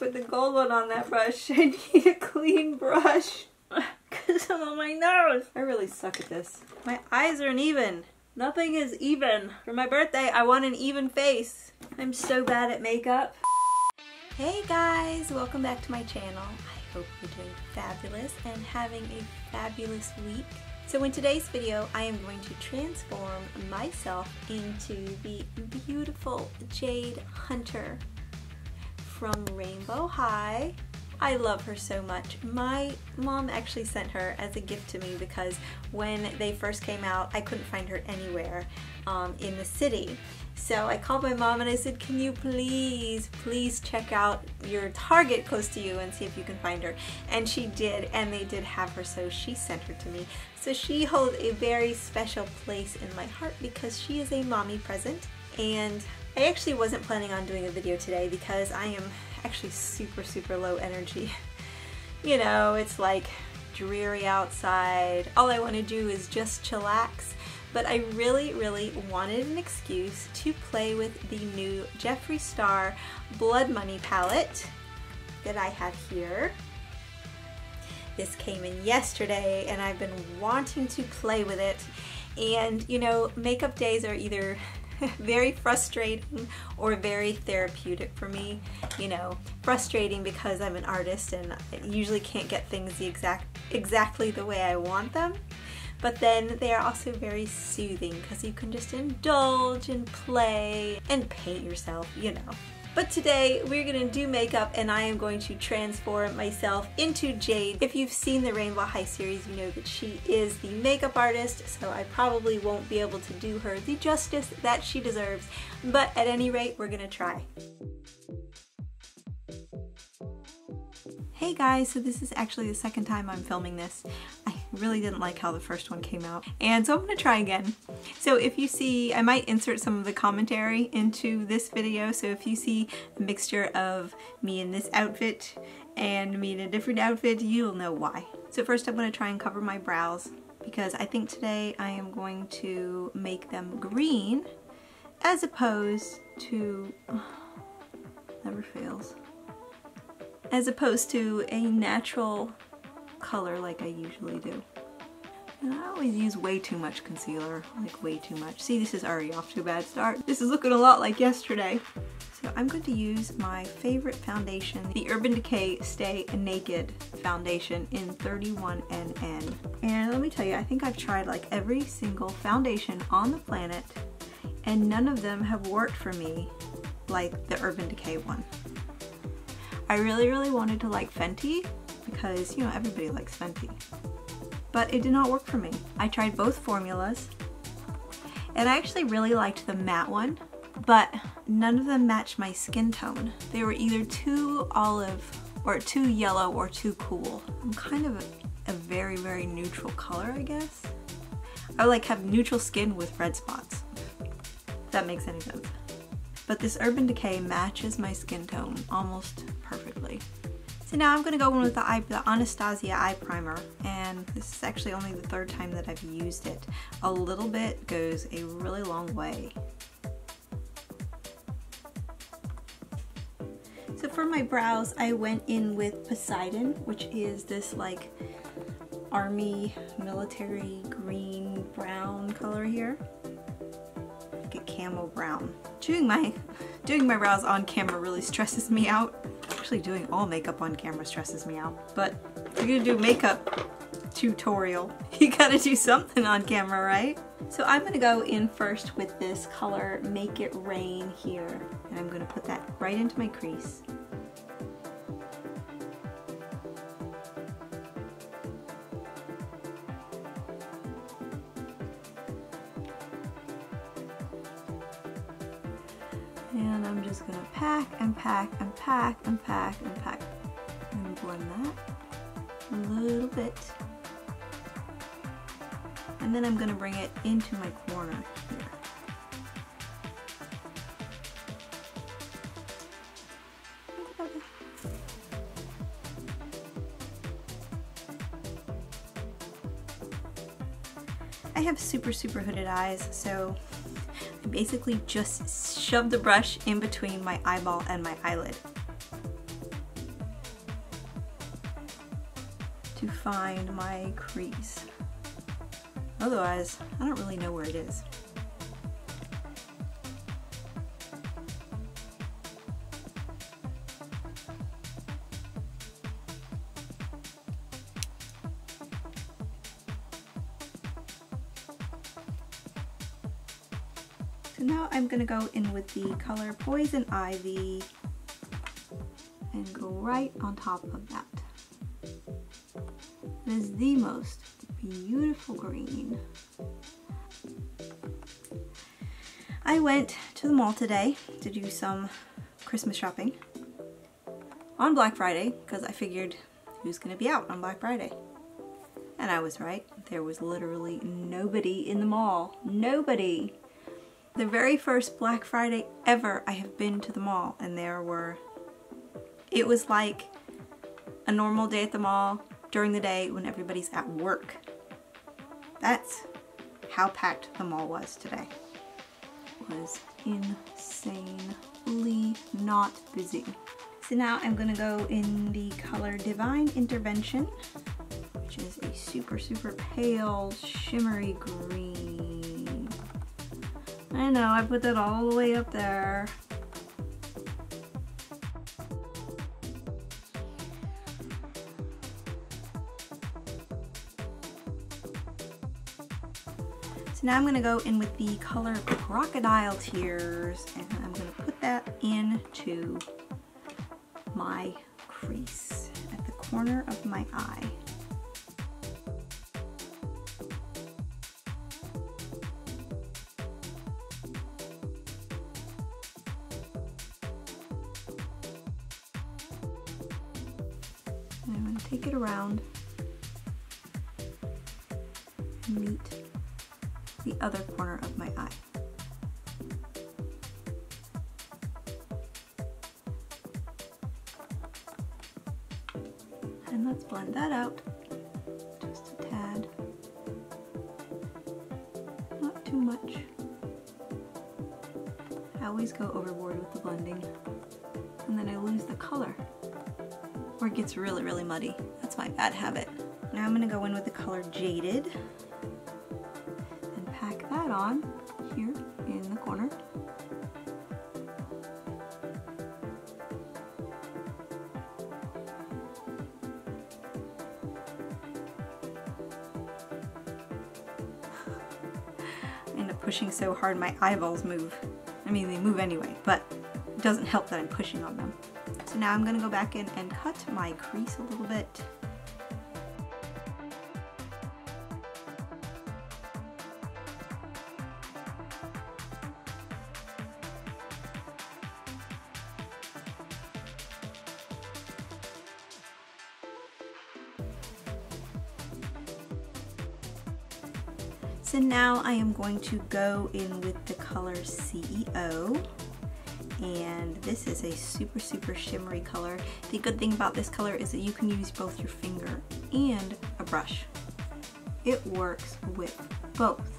put the gold one on that brush. I need a clean brush. Because I'm on my nose. I really suck at this. My eyes aren't even. Nothing is even. For my birthday, I want an even face. I'm so bad at makeup. Hey guys, welcome back to my channel. I hope you're doing fabulous and having a fabulous week. So in today's video, I am going to transform myself into the beautiful Jade Hunter from Rainbow High. I love her so much. My mom actually sent her as a gift to me because when they first came out, I couldn't find her anywhere um, in the city. So I called my mom and I said, can you please, please check out your Target close to you and see if you can find her. And she did, and they did have her, so she sent her to me. So she holds a very special place in my heart because she is a mommy present. And I actually wasn't planning on doing a video today because I am actually super, super low energy. You know, it's like dreary outside. All I want to do is just chillax. But I really, really wanted an excuse to play with the new Jeffree Star Blood Money palette that I have here. This came in yesterday and I've been wanting to play with it. And you know, makeup days are either very frustrating or very therapeutic for me. You know, frustrating because I'm an artist and I usually can't get things the exact exactly the way I want them. But then they are also very soothing because you can just indulge and play and paint yourself, you know. But today we're to do makeup and I am going to transform myself into Jade. If you've seen the Rainbow High series, you know that she is the makeup artist, so I probably won't be able to do her the justice that she deserves. But at any rate, we're to try. Hey guys, so this is actually the second time I'm filming this. I really didn't like how the first one came out, and so I'm gonna try again. So if you see, I might insert some of the commentary into this video, so if you see a mixture of me in this outfit and me in a different outfit, you'll know why. So first I'm gonna try and cover my brows, because I think today I am going to make them green, as opposed to, oh, never fails as opposed to a natural color like I usually do. And I always use way too much concealer, like way too much. See, this is already off to a bad start. This is looking a lot like yesterday. So I'm going to use my favorite foundation, the Urban Decay Stay Naked foundation in 31NN. And let me tell you, I think I've tried like every single foundation on the planet and none of them have worked for me like the Urban Decay one. I really, really wanted to like Fenty because, you know, everybody likes Fenty. But it did not work for me. I tried both formulas and I actually really liked the matte one, but none of them matched my skin tone. They were either too olive or too yellow or too cool. I'm kind of a, a very, very neutral color, I guess. I like have neutral skin with red spots. If that makes any sense. But this Urban Decay matches my skin tone almost perfectly. So now I'm going to go in with the, eye, the Anastasia Eye Primer, and this is actually only the third time that I've used it. A little bit goes a really long way. So for my brows, I went in with Poseidon, which is this like army military green brown color here camel brown. Doing my, doing my brows on camera really stresses me out. Actually doing all makeup on camera stresses me out. But if you're gonna do makeup tutorial, you gotta do something on camera, right? So I'm gonna go in first with this color Make It Rain here. And I'm gonna put that right into my crease. Pack and pack and pack and pack and pack and blend that a little bit. And then I'm gonna bring it into my corner here. I have super, super hooded eyes, so basically just shove the brush in between my eyeball and my eyelid to find my crease. Otherwise, I don't really know where it is. Gonna go in with the color Poison Ivy and go right on top of that. It is the most beautiful green. I went to the mall today to do some Christmas shopping on Black Friday because I figured who's going to be out on Black Friday. And I was right. There was literally nobody in the mall. Nobody. The very first Black Friday ever I have been to the mall and there were it was like a normal day at the mall during the day when everybody's at work. That's how packed the mall was today. It was insanely not busy. So now I'm gonna go in the color Divine Intervention, which is a super, super pale, shimmery green. I know, I put that all the way up there. So now I'm going to go in with the color Crocodile Tears and I'm going to put that into my crease at the corner of my eye. Take it around and meet the other corner of my eye. And let's blend that out just a tad. Not too much. I always go overboard with the blending gets really, really muddy. That's my bad habit. Now I'm gonna go in with the color Jaded and pack that on here in the corner. I end up pushing so hard my eyeballs move. I mean, they move anyway, but it doesn't help that I'm pushing on them. So now I'm gonna go back in and cut my crease a little bit. So now I am going to go in with the color CEO and this is a super super shimmery color. The good thing about this color is that you can use both your finger and a brush. It works with both.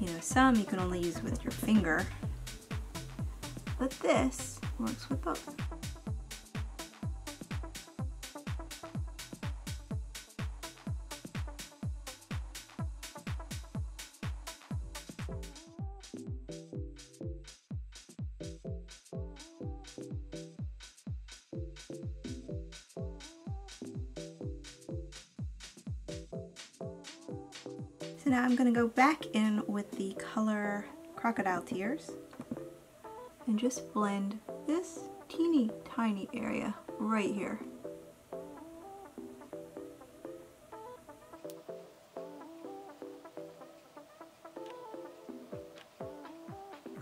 You know, some you can only use with your finger, but this works with both. Now I'm going to go back in with the color Crocodile Tears and just blend this teeny tiny area right here.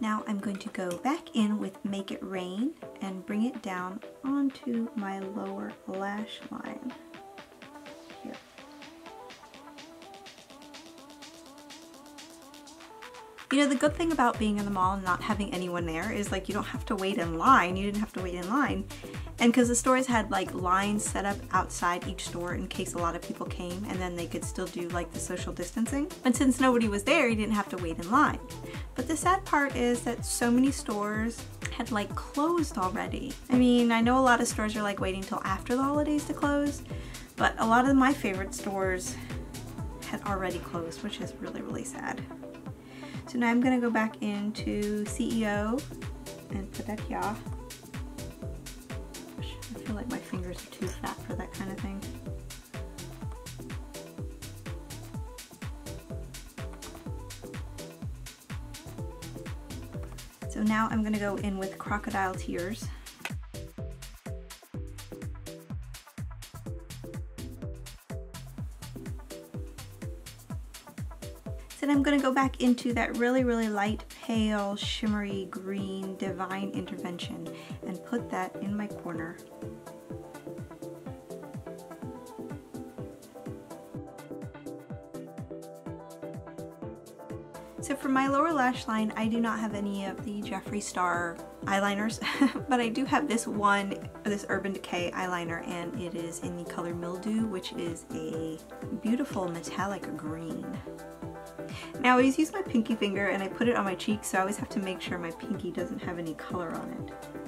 Now I'm going to go back in with Make It Rain and bring it down onto my lower lash line. Know, the good thing about being in the mall and not having anyone there is like you don't have to wait in line. You didn't have to wait in line. And because the stores had like lines set up outside each store in case a lot of people came and then they could still do like the social distancing. And since nobody was there, you didn't have to wait in line. But the sad part is that so many stores had like closed already. I mean, I know a lot of stores are like waiting till after the holidays to close, but a lot of my favorite stores had already closed, which is really, really sad. So now I'm gonna go back into CEO and put that here. I feel like my fingers are too fat for that kind of thing. So now I'm gonna go in with Crocodile Tears. I'm to go back into that really, really light, pale, shimmery green Divine Intervention and put that in my corner. So for my lower lash line, I do not have any of the Jeffree Star eyeliners, but I do have this one, this Urban Decay eyeliner, and it is in the color Mildew, which is a beautiful metallic green. Now I always use my pinky finger and I put it on my cheek so I always have to make sure my pinky doesn't have any color on it.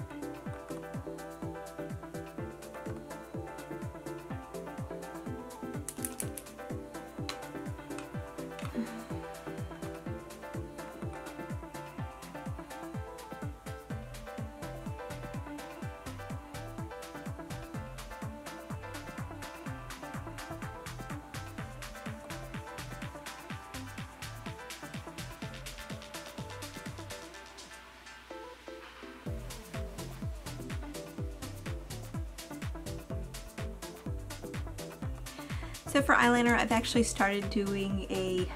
So for eyeliner, I've actually started doing a,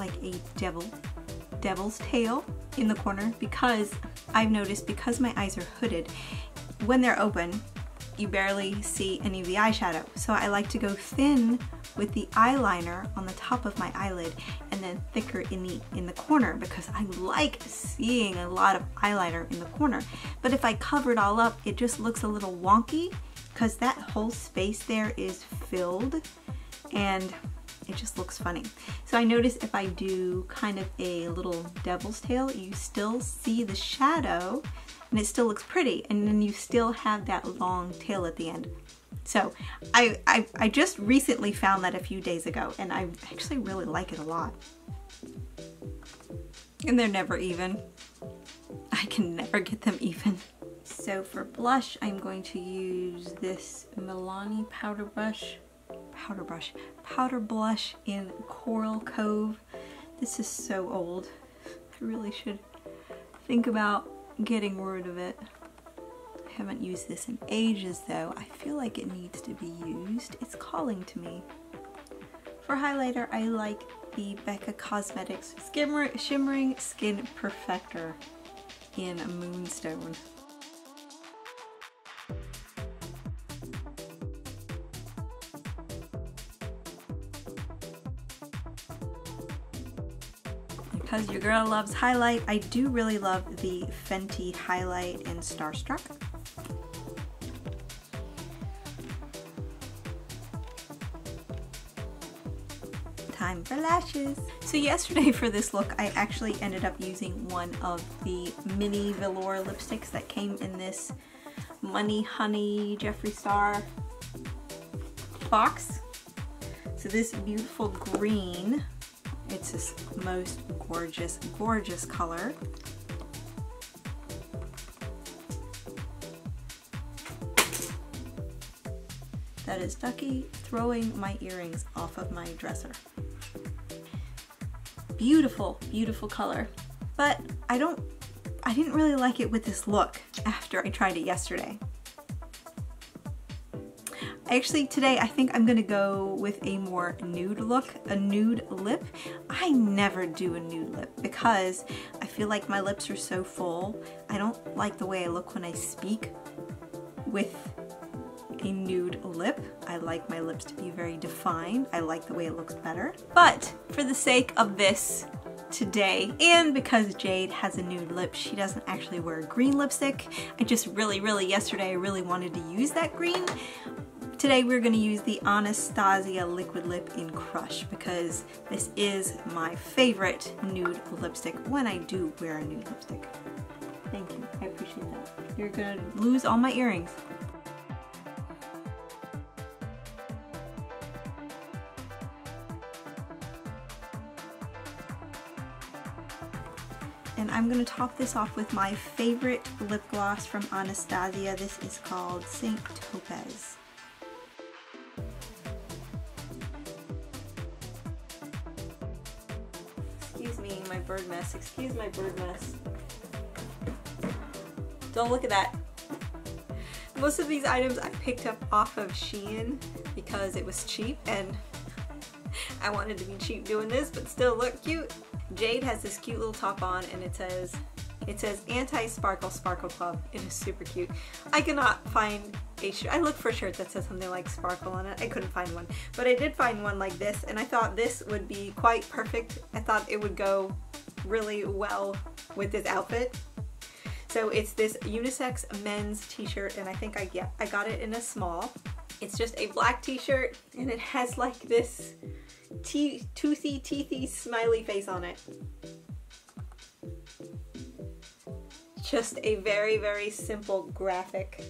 like a devil, devil's tail in the corner because I've noticed because my eyes are hooded, when they're open, you barely see any of the eyeshadow. So I like to go thin with the eyeliner on the top of my eyelid and then thicker in the in the corner because I like seeing a lot of eyeliner in the corner. But if I cover it all up, it just looks a little wonky because that whole space there is filled and it just looks funny. So I notice if I do kind of a little devil's tail, you still see the shadow and it still looks pretty and then you still have that long tail at the end. So I, I, I just recently found that a few days ago and I actually really like it a lot. And they're never even. I can never get them even. So for blush, I'm going to use this Milani powder brush powder brush. Powder blush in Coral Cove. This is so old. I really should think about getting rid of it. I haven't used this in ages though. I feel like it needs to be used. It's calling to me. For highlighter, I like the Becca Cosmetics Shimmering Skin Perfector in Moonstone. Because your girl loves highlight. I do really love the Fenty highlight in Starstruck. Time for lashes. So yesterday for this look, I actually ended up using one of the mini velour lipsticks that came in this Money Honey Jeffree Star box. So this beautiful green it's this most gorgeous, gorgeous color. That is Ducky throwing my earrings off of my dresser. Beautiful, beautiful color. But I don't, I didn't really like it with this look after I tried it yesterday. Actually today I think I'm gonna go with a more nude look, a nude lip. I never do a nude lip because I feel like my lips are so full. I don't like the way I look when I speak with a nude lip. I like my lips to be very defined. I like the way it looks better. But for the sake of this today. And because Jade has a nude lip, she doesn't actually wear green lipstick. I just really, really, yesterday I really wanted to use that green. Today we're going to use the Anastasia Liquid Lip in Crush because this is my favorite nude lipstick when I do wear a nude lipstick. Thank you, I appreciate that. You're gonna lose all my earrings. and I'm going to top this off with my favorite lip gloss from Anastasia. This is called Saint Topaz. My bird mess. Excuse my bird mess. Don't look at that. Most of these items I picked up off of Shein because it was cheap and I wanted to be cheap doing this but still look cute. Jade has this cute little top on and it says it says anti-sparkle sparkle club. It is super cute. I cannot find a shirt. I looked for a shirt that says something like sparkle on it. I couldn't find one. But I did find one like this and I thought this would be quite perfect. I thought it would go really well with this outfit. So it's this unisex men's t-shirt and I think I yeah, I got it in a small. It's just a black t-shirt and it has like this te toothy, teethy, smiley face on it. Just a very, very simple graphic.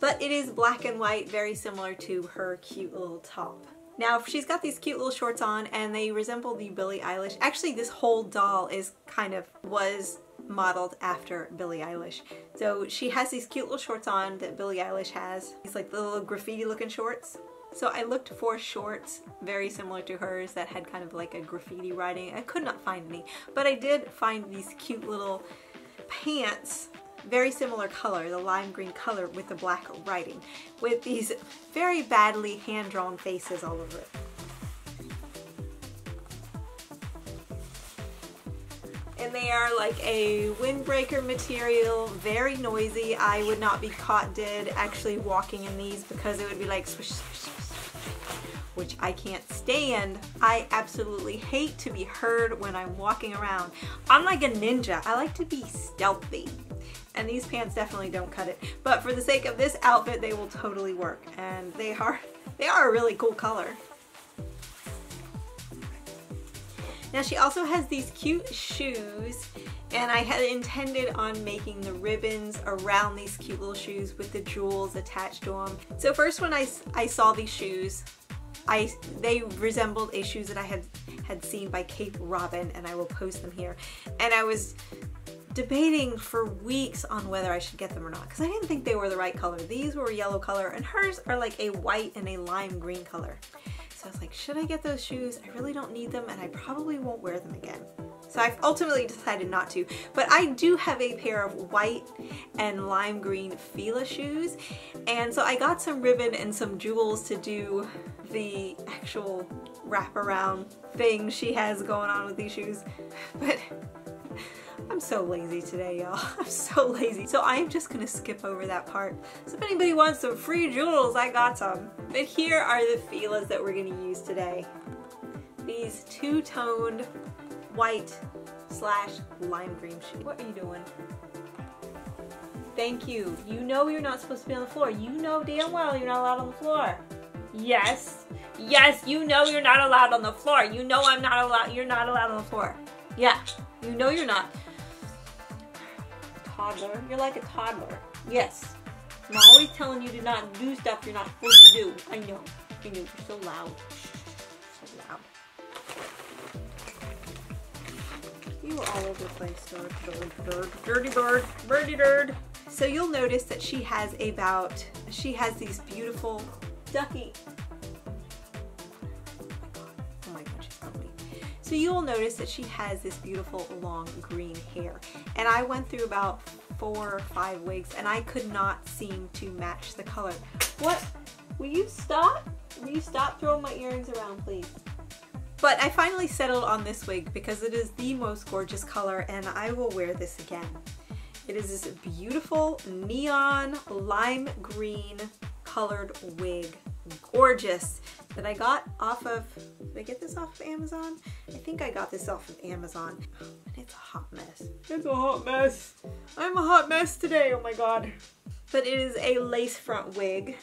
But it is black and white, very similar to her cute little top. Now she's got these cute little shorts on and they resemble the Billie Eilish. Actually this whole doll is kind of, was modeled after Billie Eilish. So she has these cute little shorts on that Billie Eilish has. These like little graffiti looking shorts. So I looked for shorts very similar to hers that had kind of like a graffiti writing. I could not find any, but I did find these cute little pants very similar color, the lime green color with the black writing, with these very badly hand-drawn faces all over it. and they are like a windbreaker material, very noisy. I would not be caught dead actually walking in these because it would be like swish, swish, which I can't stand. I absolutely hate to be heard when I'm walking around. I'm like a ninja. I like to be stealthy. And these pants definitely don't cut it. But for the sake of this outfit, they will totally work. And they are, they are a really cool color. Now she also has these cute shoes and I had intended on making the ribbons around these cute little shoes with the jewels attached to them. So first when I, I saw these shoes, I they resembled a shoes that I had had seen by Cape Robbin and I will post them here. And I was debating for weeks on whether I should get them or not because I didn't think they were the right color. These were yellow color and hers are like a white and a lime green color. So I was like, should I get those shoes? I really don't need them and I probably won't wear them again. So I've ultimately decided not to. But I do have a pair of white and lime green Fila shoes. And so I got some ribbon and some jewels to do the actual wraparound thing she has going on with these shoes. But I'm so lazy today, y'all. I'm so lazy. So I am just gonna skip over that part. So if anybody wants some free jewels, I got some. But here are the Filas that we're gonna use today. These two-toned white slash lime green shoes. What are you doing? Thank you. You know you're not supposed to be on the floor. You know damn well you're not allowed on the floor. Yes. Yes, you know you're not allowed on the floor. You know I'm not allowed, you're not allowed on the floor. Yeah, you know you're not. Toddler, you're like a toddler. Yes. I'm always telling you to not do stuff you're not supposed to do. I know. I know, you're so loud. So loud. You all over the place, bird, bird, bird, dirty bird, birdie bird. So you'll notice that she has about, she has these beautiful ducky. Oh my god, she's ugly. So you will notice that she has this beautiful long green hair. And I went through about four or five wigs and I could not seem to match the color. What? Will you stop? Will you stop throwing my earrings around, please? But I finally settled on this wig because it is the most gorgeous color and I will wear this again. It is this beautiful neon lime green colored wig gorgeous that I got off of, did I get this off of Amazon? I think I got this off of Amazon. And it's a hot mess. It's a hot mess. I'm a hot mess today, oh my god. But it is a lace front wig.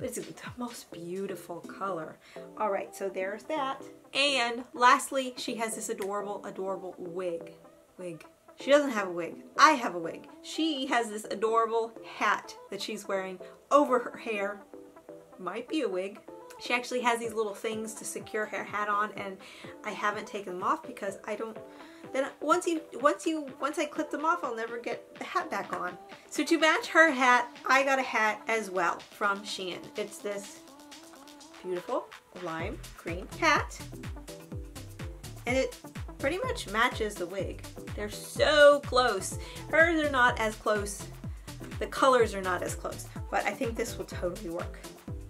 It's the most beautiful color. All right, so there's that. And lastly, she has this adorable, adorable wig. Wig. She doesn't have a wig. I have a wig. She has this adorable hat that she's wearing over her hair. Might be a wig. She actually has these little things to secure her hat on and I haven't taken them off because I don't then once you once you once I clip them off I'll never get the hat back on. So to match her hat I got a hat as well from Shein. It's this beautiful lime green hat and it pretty much matches the wig. They're so close. Hers are not as close. The colors are not as close, but I think this will totally work.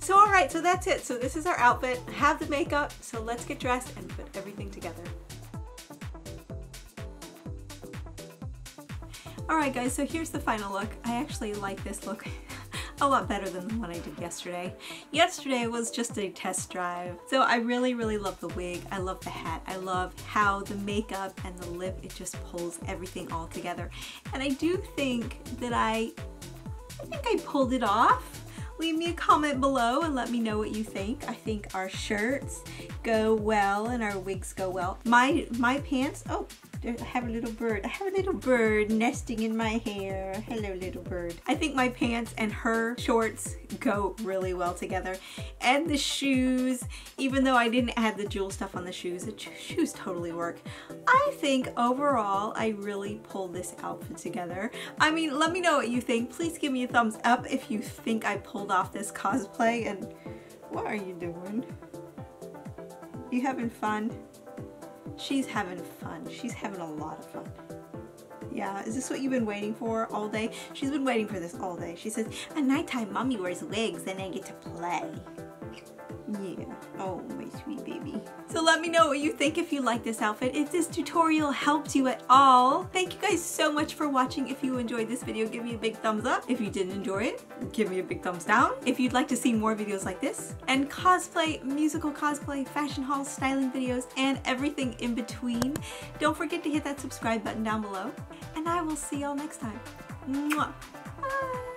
So all right, so that's it. So this is our outfit. I have the makeup, so let's get dressed and put everything together. Alright guys, so here's the final look. I actually like this look a lot better than the one I did yesterday. Yesterday was just a test drive. So I really, really love the wig. I love the hat. I love how the makeup and the lip, it just pulls everything all together. And I do think that I, I think I pulled it off leave me a comment below and let me know what you think. I think our shirts go well and our wigs go well. My, my pants, oh, I have a little bird. I have a little bird nesting in my hair. Hello, little bird. I think my pants and her shorts go really well together. And the shoes, even though I didn't add the jewel stuff on the shoes, the shoes totally work. I think overall, I really pulled this outfit together. I mean, let me know what you think. Please give me a thumbs up if you think I pulled off this cosplay. And what are you doing? You having fun? She's having fun. She's having a lot of fun. Yeah, is this what you've been waiting for all day? She's been waiting for this all day. She says, at nighttime, mommy wears wigs, and I get to play. Yeah. Oh, my sweet baby. So let me know what you think if you like this outfit. If this tutorial helped you at all. Thank you guys so much for watching. If you enjoyed this video, give me a big thumbs up. If you didn't enjoy it, give me a big thumbs down. If you'd like to see more videos like this, and cosplay, musical cosplay, fashion hauls, styling videos, and everything in between, don't forget to hit that subscribe button down below. And I will see y'all next time. Mwah. Bye.